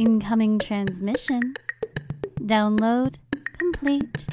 Incoming transmission. Download complete.